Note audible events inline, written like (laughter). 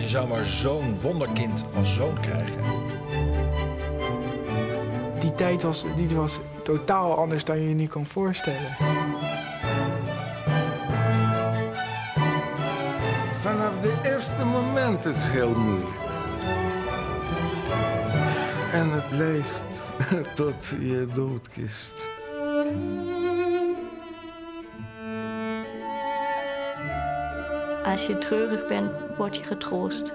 Je zou maar zo'n wonderkind als zoon krijgen. Die tijd was, die was totaal anders dan je je nu kan voorstellen. Vanaf de eerste moment is het heel moeilijk. En het blijft (laughs) tot je doodkist. Als je treurig bent, word je getroost.